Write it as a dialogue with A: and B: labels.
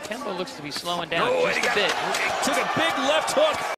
A: Kemba looks to be slowing down no, just a bit.
B: Took a big left hook.